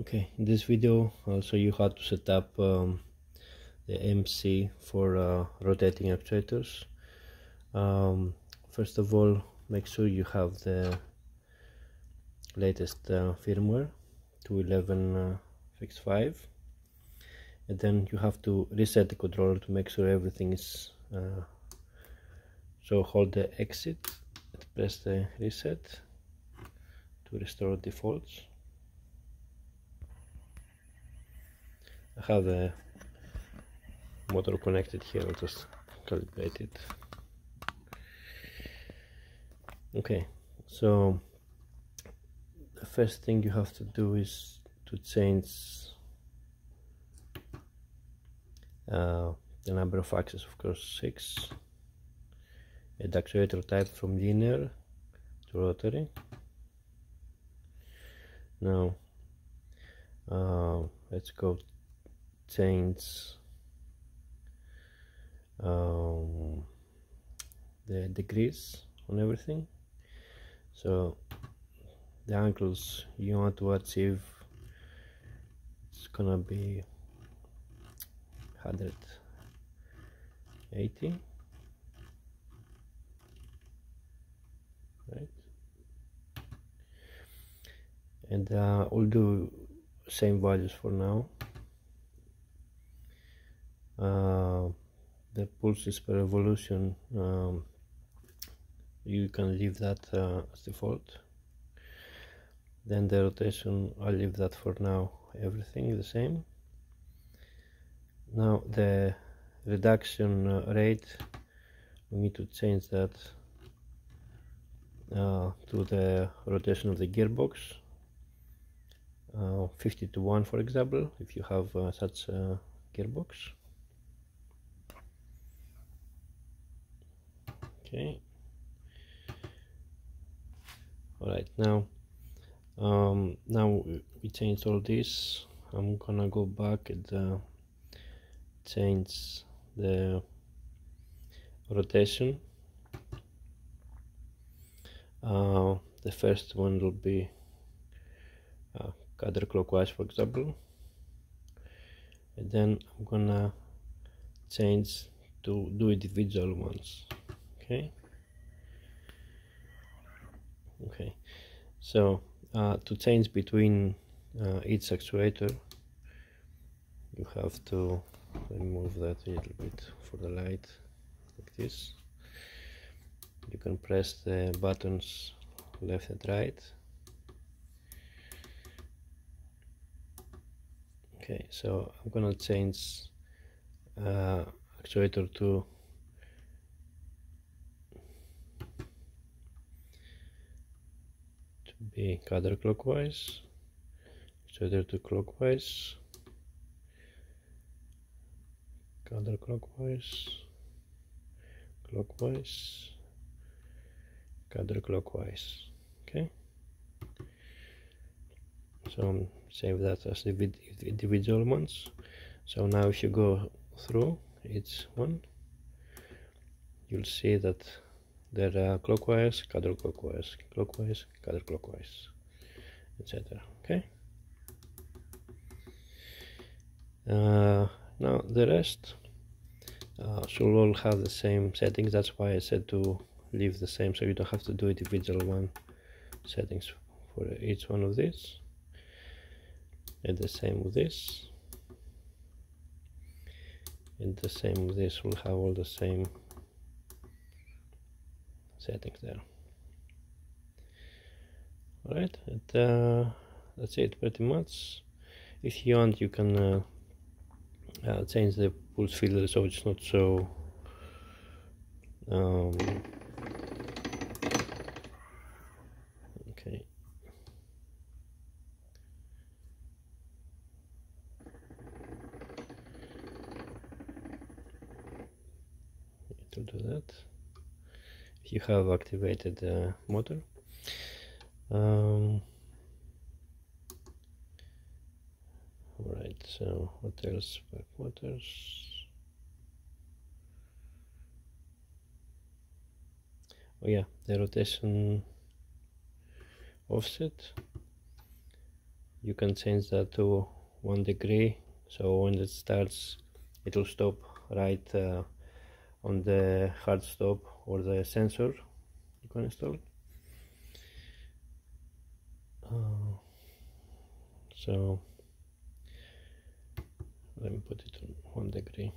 okay in this video I'll show you how to set up um, the AMC for uh, rotating actuators. Um, first of all make sure you have the latest uh, firmware 211 uh, and then you have to reset the controller to make sure everything is uh, so hold the exit and press the reset to restore defaults I have the motor connected here I'll just calibrate it. Okay so the first thing you have to do is to change uh, the number of axes of course 6 and actuator type from linear to rotary. Now uh, let's go change um, the degrees on everything. So the angles you want to achieve it's gonna be 180 right. And uh, we'll do same values for now the pulses per revolution um, you can leave that uh, as default. Then the rotation I'll leave that for now everything the same. Now the reduction uh, rate we need to change that uh, to the rotation of the gearbox. Uh, 50 to 1 for example if you have uh, such a gearbox okay. All right now um, now we change all this. I'm gonna go back and uh, change the rotation. Uh, the first one will be uh, counterclockwise for example. And then I'm gonna change to do individual ones okay. Okay. So uh, to change between uh, each actuator you have to remove that a little bit for the light like this. You can press the buttons left and right. Okay so I'm gonna change uh, actuator to be counterclockwise. Actuator to clockwise. Counterclockwise. Clockwise. Counterclockwise. Okay. So save that as the individual ones. So now if you go through each one. You'll see that they're uh, clockwise counterclockwise clockwise counterclockwise etc okay? Uh, now the rest uh, should all have the same settings. That's why I said to leave the same so you don't have to do individual one settings for each one of these. And the same with this. And the same with this will have all the same settings there. Alright and uh, that's it pretty much. If you want you can uh, uh, change the pulse filter so it's not so um, okay. To do that you have activated the motor um, Alright, so what else? Back motors. Oh yeah, the rotation offset. you can change that to one degree so when it starts it will stop right uh, on the hard stop or the sensor you can install uh, so let me put it on one degree.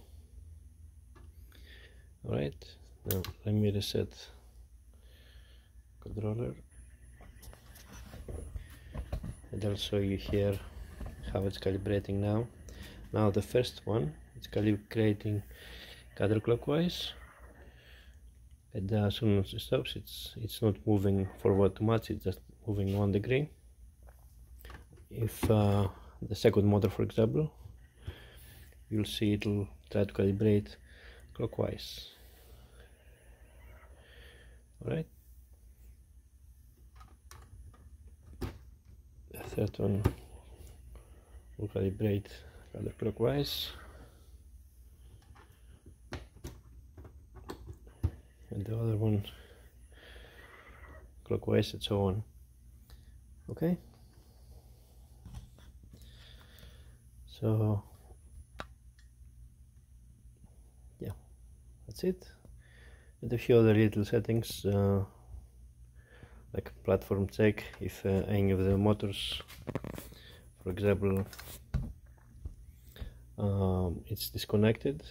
All right now let me reset controller. And show you here how it's calibrating now. Now the first one it's calibrating counterclockwise and as soon as it stops. It's it's not moving forward too much. It's just moving one degree if uh, the second motor for example you'll see it'll try to calibrate clockwise. Alright the third one will calibrate counterclockwise and the other one clockwise and so on. Okay? So yeah that's it. And a few other little settings uh, like platform check if uh, any of the motors for example um, it's disconnected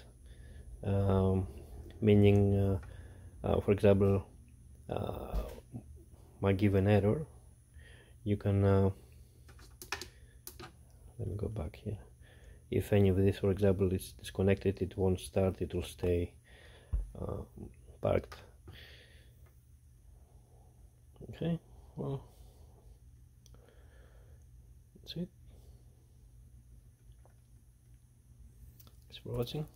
um, meaning uh, uh, for example uh, might give an error. You can uh, let me go back here. If any of this for example is disconnected it won't start it will stay uh, parked. Okay well that's it. Thanks for watching